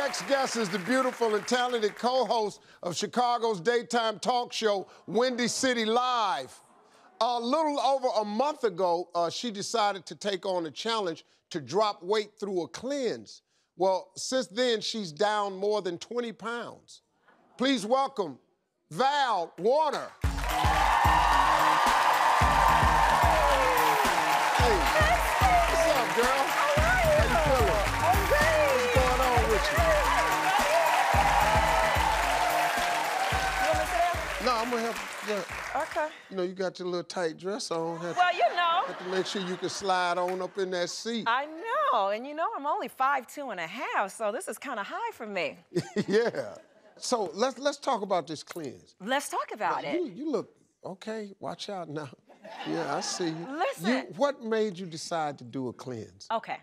next guest is the beautiful and talented co-host of Chicago's daytime talk show, Windy City Live. A little over a month ago, uh, she decided to take on a challenge to drop weight through a cleanse. Well, since then, she's down more than 20 pounds. Please welcome Val Warner. I'm gonna help. you. Okay. You know, you got your little tight dress on. Have, Well, you know, have to make sure you can slide on up in that seat. I know, and you know, I'm only five two and a half, so this is kind of high for me. yeah. So let's let's talk about this cleanse. Let's talk about You, it. you look okay. Watch out now. Yeah, I see you. Listen. You, what made you decide to do a cleanse? Okay,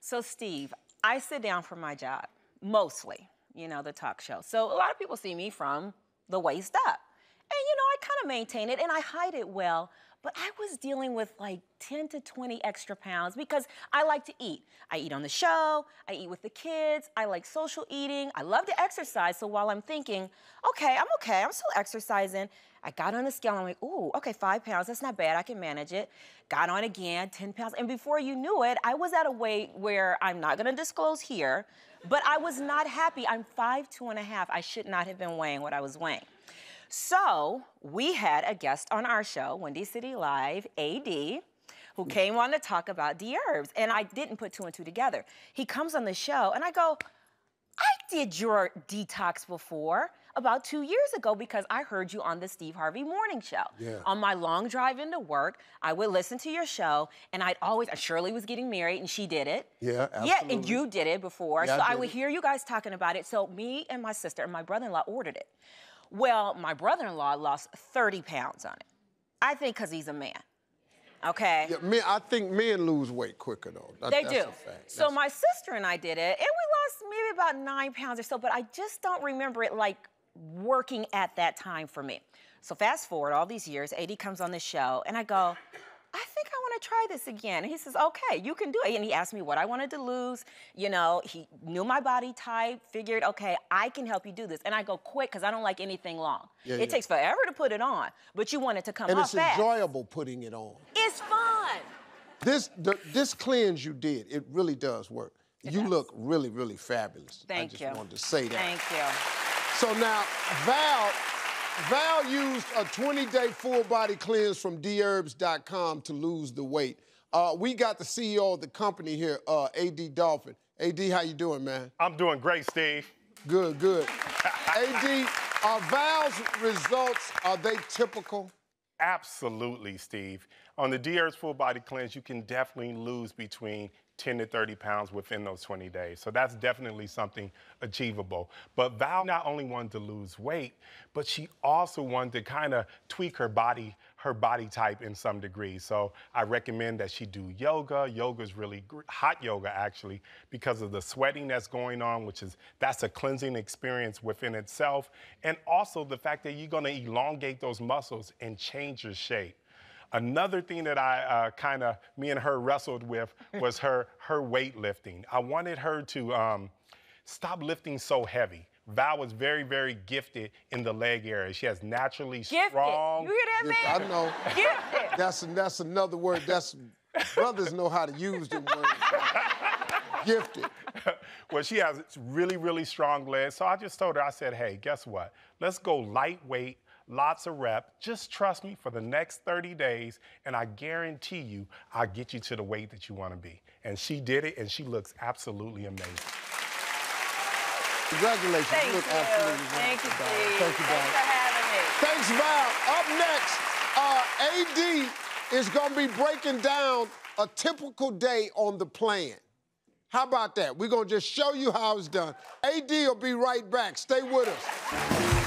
so Steve, I sit down for my job mostly, you know, the talk show. So a lot of people see me from the waist up, you know, I kind of maintain it and I hide it well. But I was dealing with like 10 to 20 extra pounds because I like to eat. I eat on the show, I eat with the kids, I like social eating, I love to exercise. So while I'm thinking, okay, I'm okay, I'm still exercising, I got on the scale I'm like, ooh, okay, five pounds, that's not bad, I can manage it. Got on again, 10 pounds. And before you knew it, I was at a weight where I'm not gonna disclose here, but I was not happy. I'm five, two and a half. I should not have been weighing what I was weighing. So we had a guest on our show, Windy City Live, AD, who came on to talk about Dherbs. And I didn't put two and two together. He comes on the show and I go, I did your detox before about two years ago because I heard you on the Steve Harvey Morning Show. Yeah. On my long drive into work, I would listen to your show, and I'd always, Shirley was getting married, and she did it. Yeah, absolutely. Yeah, and you did it before. Yeah, so I I would it. hear you guys talking about it. So me and my sister and my brother-in-law ordered it. Well, my brother-in-law lost 30 pounds on it. I think because he's a man. Okay. Yeah, men, I think men lose weight quicker though. That- They that's do. A fact. So That's- my sister and I did it, and we lost maybe about nine pounds or so, but I just don't remember it like working at that time for me. So fast forward all these years, AD comes on the show, and I go, I think I want to try this again. And he says, okay, you can do it. And he asked me what I wanted to lose. You know, he knew my body type, figured, okay, I can help you do this. And I go quick because I don't like anything long. Yeah, it yeah. takes forever to put it on, but you want it to come and off it's fast. enjoyable putting it on. It's fun. This the, this cleanse you did, it really does work. you does. look really, really fabulous. Thank you. I just you. wanted to say that. Thank you. So now, Val, Val used a 20-day full-body cleanse from dherbs.com to lose the weight. Uh, we got the CEO of the company here, uh, AD Dolphin. AD, how you doing, man? I'm doing great, Steve. Good, good. AD, are Val's results, are they typical? Absolutely, Steve. On the Dherbs full body cleanse, you can definitely lose between 10 to 30 pounds within those 20 days. So that's definitely something achievable. But Val not only wanted to lose weight, but she also wanted to kind of tweak her body, her body type in some degree. So I recommend that she do yoga. Yoga is really hot yoga actually because of the sweating that's going on, which is that's a cleansing experience within itself, and also the fact that you're going to elongate those muscles and change your shape. Another thing that I uh, kind of me and her wrestled with was her her weightlifting. I wanted her to um, stop lifting so heavy. Val was very very gifted in the leg area. She has naturally Gifted. strong. You hear that, man? I know. Gifted. That's that's another word. That's brothers know how to use them words. Gifted. well, she has really, really strong legs. So I just told her, I said, hey, guess what? Let's go lightweight, lots of rep. Just trust me for the next 30 days, and I guarantee you, I'll get you to the weight that you want to be. And she did it, and she looks absolutely amazing. Congratulations. Thank you you. look absolutely Thank you, wonderful, Steve. Val. Thank you, Thanks for Val. having me. Up next, uh, AD is going to be breaking down a typical day on the plan. How about that? We're going to just show you how it's done. AD will be right back. Stay with us.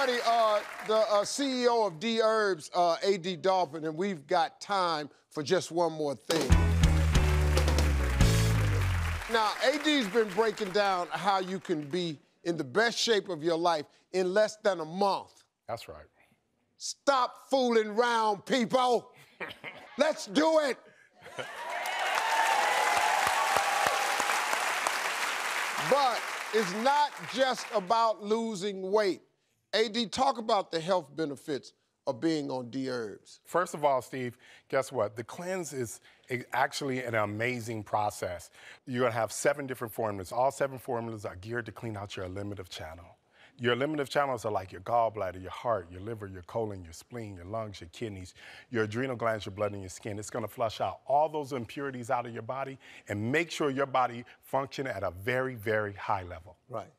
Uh, the uh, CEO of Dherbs, uh, AD Dolphin, and we've got time for just one more thing. Now, AD's been breaking down how you can be in the best shape of your life in less than a month. That's right. Stop fooling around, people. Let's do it. but it's not just about losing weight. AD, talk about the health benefits of being on Dherbs. First of all, Steve, guess what? The cleanse is actually an amazing process. You're gonna have seven different formulas. All seven formulas are geared to clean out your eliminative channel. Your eliminative channels are like your gallbladder, your heart, your liver, your colon, your spleen, your lungs, your kidneys, your adrenal glands, your blood, and your skin. It's gonna flush out all those impurities out of your body and make sure your body function at a very, very high level. Right.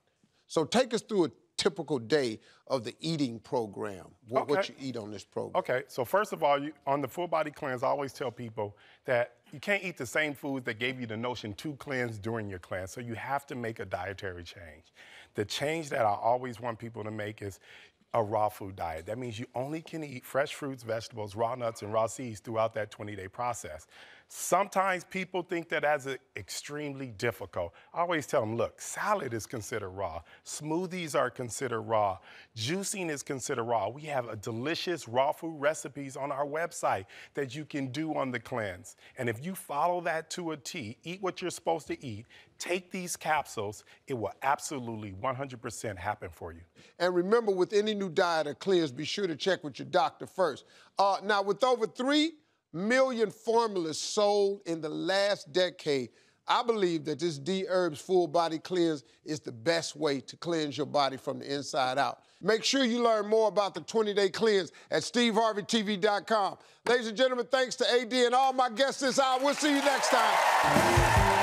So take us through a typical day of the eating program? What, okay. what you eat on this program? Okay, so first of all, you, on the full body cleanse, I always tell people that you can't eat the same foods that gave you the notion to cleanse during your cleanse. So you have to make a dietary change. The change that I always want people to make is a raw food diet. That means you only can eat fresh fruits, vegetables, raw nuts, and raw seeds throughout that 20 day process. Sometimes people think that as extremely difficult. I always tell them, look, salad is considered raw. Smoothies are considered raw. Juicing is considered raw. We have a delicious raw food recipes on our website that you can do on the cleanse. And if you follow that to a T, eat what you're supposed to eat, take these capsules, it will absolutely 100% happen for you. And remember, with any new diet or cleanse, be sure to check with your doctor first. Uh, now, with over three million formulas sold in the last decade, I believe that this Dherbs Full Body Cleanse is the best way to cleanse your body from the inside out. Make sure you learn more about the 20 day cleanse at SteveHarveyTV.com. Ladies and gentlemen, thanks to AD and all my guests this hour. We'll see you next time.